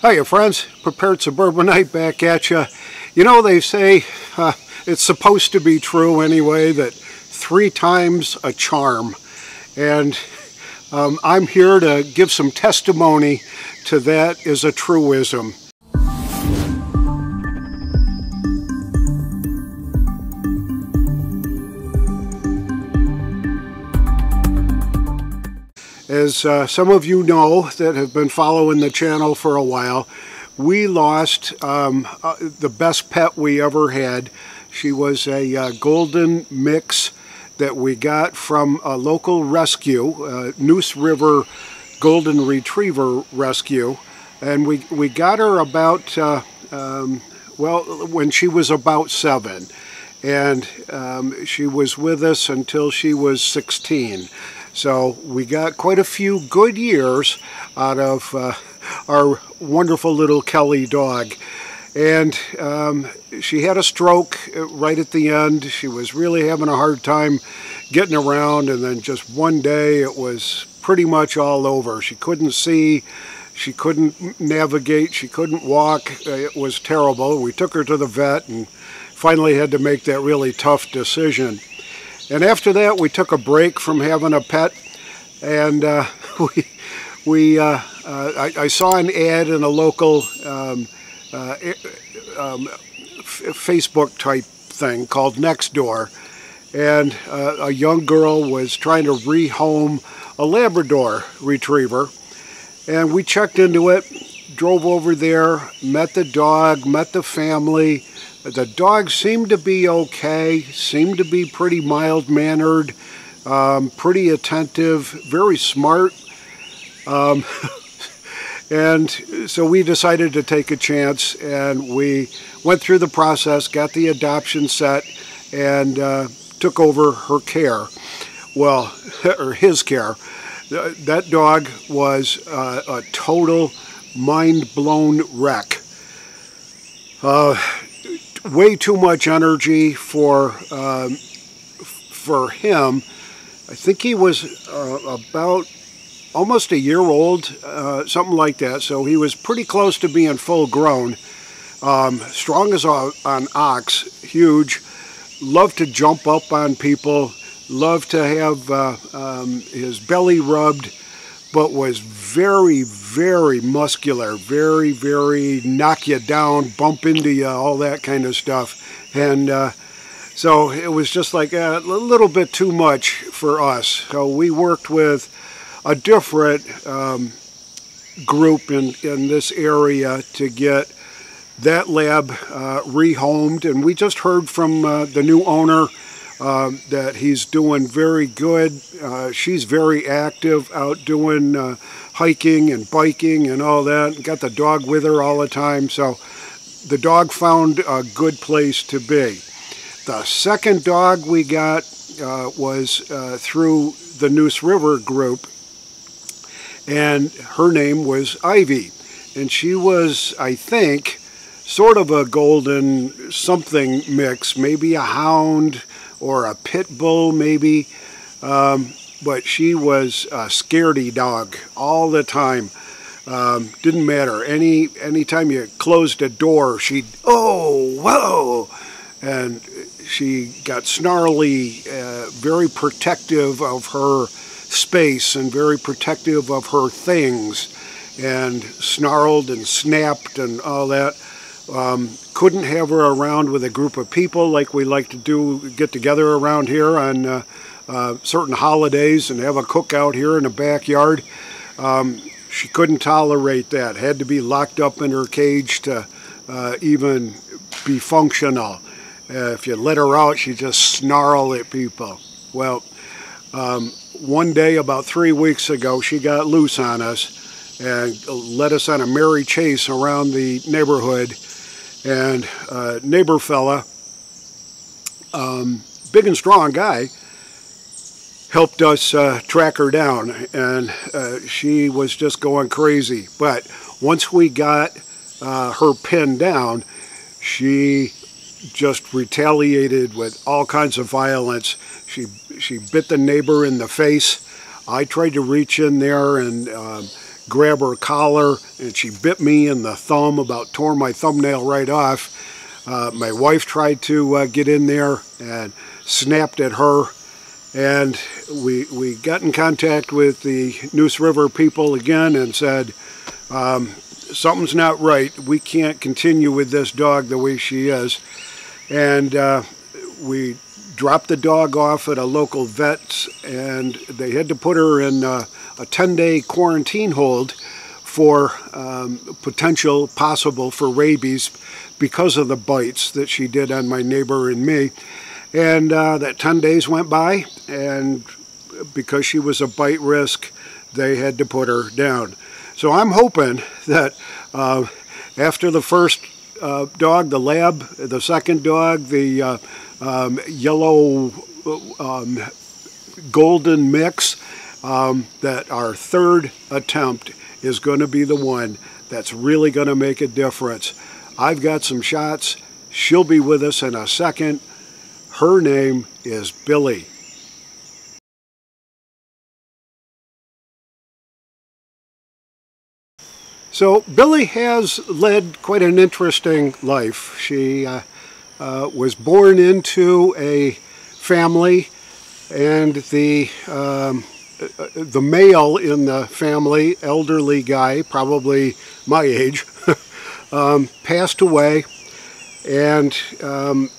Hiya friends, Prepared Suburbanite back at you. You know they say, uh, it's supposed to be true anyway, that three times a charm. And um, I'm here to give some testimony to that as a truism. As uh, some of you know that have been following the channel for a while, we lost um, uh, the best pet we ever had. She was a uh, golden mix that we got from a local rescue, uh, Neuse River Golden Retriever Rescue. And we, we got her about, uh, um, well, when she was about seven. And um, she was with us until she was 16. So we got quite a few good years out of uh, our wonderful little Kelly dog. And um, she had a stroke right at the end. She was really having a hard time getting around and then just one day it was pretty much all over. She couldn't see, she couldn't navigate, she couldn't walk. It was terrible. We took her to the vet and finally had to make that really tough decision. And after that, we took a break from having a pet, and uh, we, we uh, uh, I, I, saw an ad in a local um, uh, um, Facebook type thing called Nextdoor, and uh, a young girl was trying to rehome a Labrador retriever, and we checked into it, drove over there, met the dog, met the family, the dog seemed to be okay, seemed to be pretty mild-mannered, um, pretty attentive, very smart. Um, and so we decided to take a chance and we went through the process, got the adoption set, and uh, took over her care. Well, or his care. That dog was uh, a total mind-blown wreck. Uh, way too much energy for um, for him. I think he was uh, about almost a year old, uh, something like that. So he was pretty close to being full grown. Um, strong as a, an ox, huge. Loved to jump up on people. Loved to have uh, um, his belly rubbed but was very, very muscular, very, very knock you down, bump into you, all that kind of stuff. And uh, so it was just like a little bit too much for us. So we worked with a different um, group in, in this area to get that lab uh, rehomed. And we just heard from uh, the new owner um, that he's doing very good. Uh, she's very active out doing uh, hiking and biking and all that. Got the dog with her all the time. So the dog found a good place to be. The second dog we got uh, was uh, through the Neuse River group and her name was Ivy. And she was, I think, sort of a golden something mix, maybe a hound, or a pit bull maybe. Um, but she was a scaredy dog all the time. Um, didn't matter. Any anytime you closed a door, she'd oh whoa, and she got snarly, uh, very protective of her space and very protective of her things, and snarled and snapped and all that. Um, couldn't have her around with a group of people like we like to do, get together around here on uh, uh, certain holidays and have a cookout here in the backyard. Um, she couldn't tolerate that. Had to be locked up in her cage to uh, even be functional. Uh, if you let her out, she just snarl at people. Well, um, one day about three weeks ago, she got loose on us and led us on a merry chase around the neighborhood and a neighbor fella, um, big and strong guy, helped us uh, track her down and uh, she was just going crazy. But once we got uh, her pinned down, she just retaliated with all kinds of violence. She, she bit the neighbor in the face. I tried to reach in there and um, grab her collar and she bit me in the thumb, about tore my thumbnail right off. Uh, my wife tried to uh, get in there and snapped at her and we, we got in contact with the Neuse River people again and said, um, something's not right. We can't continue with this dog the way she is. And uh, we dropped the dog off at a local vet and they had to put her in uh, a 10-day quarantine hold for um, potential possible for rabies because of the bites that she did on my neighbor and me. And uh, that 10 days went by and because she was a bite risk, they had to put her down. So I'm hoping that uh, after the first uh, dog, the lab, the second dog, the uh, um, yellow um, golden mix, um, that our third attempt is going to be the one that's really going to make a difference. I've got some shots. She'll be with us in a second. Her name is Billy. So Billy has led quite an interesting life. She uh, uh, was born into a family and the um, uh, the male in the family, elderly guy, probably my age, um, passed away and um,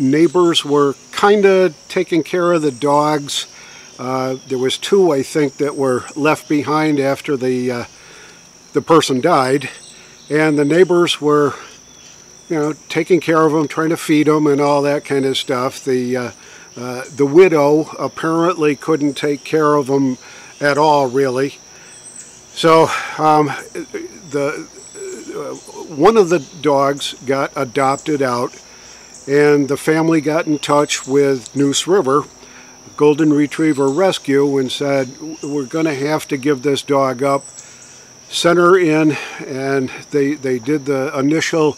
neighbors were kind of taking care of the dogs. Uh, there was two, I think, that were left behind after the uh, the person died, and the neighbors were, you know, taking care of them, trying to feed them, and all that kind of stuff. The uh, uh, the widow apparently couldn't take care of them at all, really. So um, the uh, one of the dogs got adopted out, and the family got in touch with Neuse River Golden Retriever Rescue and said, "We're going to have to give this dog up." Sent her in and they, they did the initial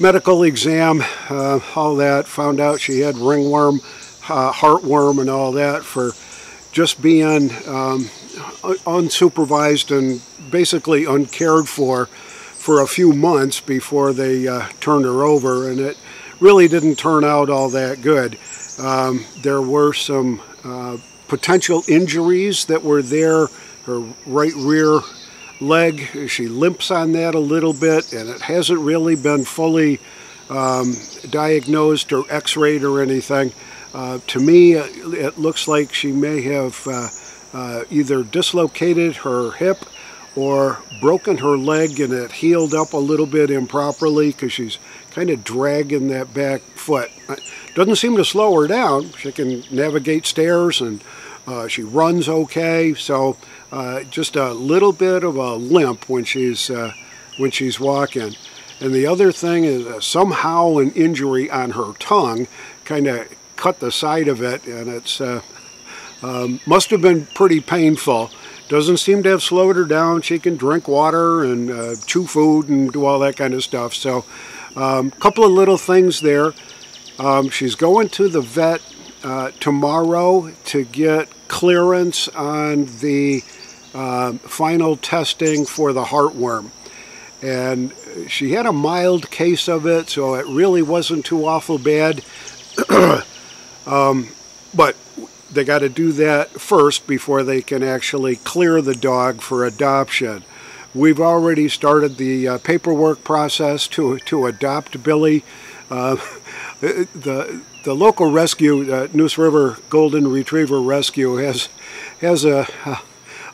medical exam, uh, all that, found out she had ringworm, uh, heartworm and all that for just being um, unsupervised and basically uncared for for a few months before they uh, turned her over and it really didn't turn out all that good. Um, there were some uh, potential injuries that were there. Her right rear leg. She limps on that a little bit, and it hasn't really been fully um, diagnosed or x-rayed or anything. Uh, to me, it looks like she may have uh, uh, either dislocated her hip or broken her leg and it healed up a little bit improperly because she's kind of dragging that back foot. Doesn't seem to slow her down. She can navigate stairs and uh, she runs okay, so uh, just a little bit of a limp when she's uh, when she's walking. And the other thing is uh, somehow an injury on her tongue kind of cut the side of it, and it's uh, um, must have been pretty painful. Doesn't seem to have slowed her down. She can drink water and uh, chew food and do all that kind of stuff. So a um, couple of little things there. Um, she's going to the vet uh, tomorrow to get clearance on the uh, final testing for the heartworm. And she had a mild case of it, so it really wasn't too awful bad. um, but they got to do that first before they can actually clear the dog for adoption. We've already started the uh, paperwork process to, to adopt Billy. Uh, the the local rescue, uh, Neuse River Golden Retriever Rescue, has has a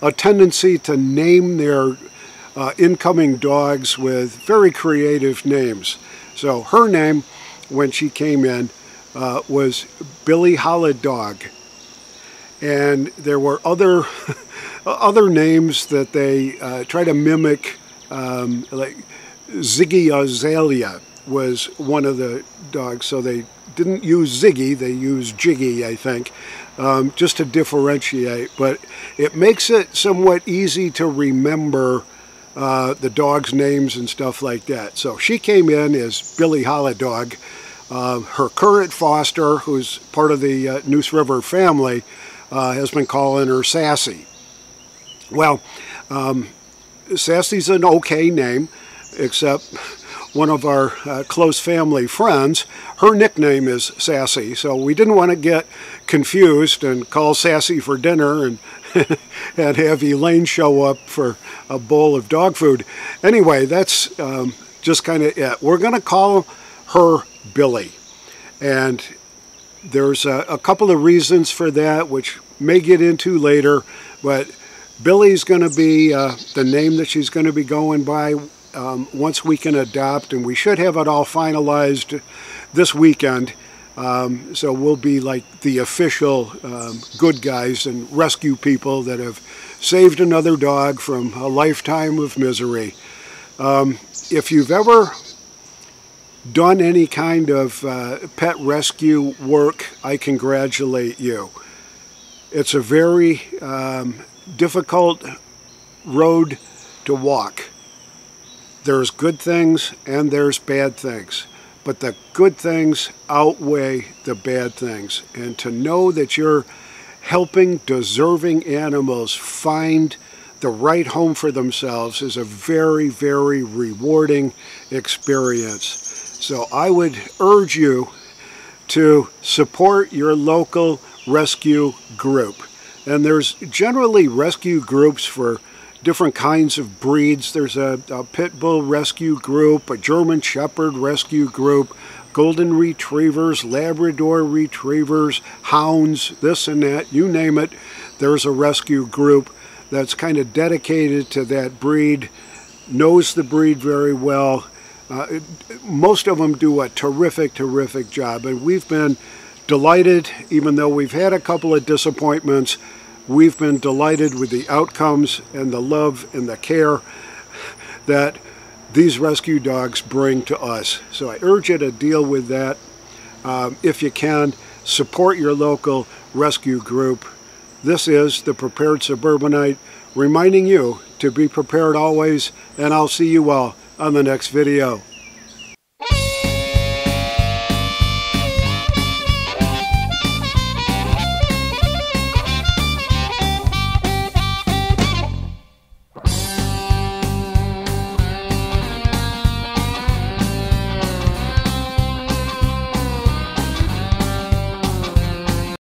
a tendency to name their uh, incoming dogs with very creative names. So her name, when she came in, uh, was Billy Holland Dog, and there were other other names that they uh, try to mimic, um, like Ziggy Azalea was one of the dogs, so they didn't use Ziggy, they used Jiggy, I think, um, just to differentiate. But it makes it somewhat easy to remember uh, the dog's names and stuff like that. So she came in as Billy Holidog. Uh, her current foster, who's part of the uh, Neuse River family, uh, has been calling her Sassy. Well, um, Sassy's an okay name, except one of our uh, close family friends, her nickname is Sassy. So we didn't want to get confused and call Sassy for dinner and, and have Elaine show up for a bowl of dog food. Anyway, that's um, just kind of it. We're going to call her Billy. And there's a, a couple of reasons for that, which may get into later, but Billy's going to be uh, the name that she's going to be going by um, once we can adopt, and we should have it all finalized this weekend. Um, so we'll be like the official um, good guys and rescue people that have saved another dog from a lifetime of misery. Um, if you've ever done any kind of uh, pet rescue work, I congratulate you. It's a very um, difficult road to walk. There's good things and there's bad things, but the good things outweigh the bad things. And to know that you're helping deserving animals find the right home for themselves is a very, very rewarding experience. So I would urge you to support your local rescue group. And there's generally rescue groups for different kinds of breeds. There's a, a, pit bull rescue group, a German Shepherd rescue group, golden retrievers, Labrador retrievers, hounds, this and that, you name it. There's a rescue group that's kind of dedicated to that breed, knows the breed very well. Uh, most of them do a terrific, terrific job. And we've been delighted, even though we've had a couple of disappointments, we've been delighted with the outcomes and the love and the care that these rescue dogs bring to us. So I urge you to deal with that. Um, if you can, support your local rescue group. This is the Prepared Suburbanite reminding you to be prepared always, and I'll see you all on the next video.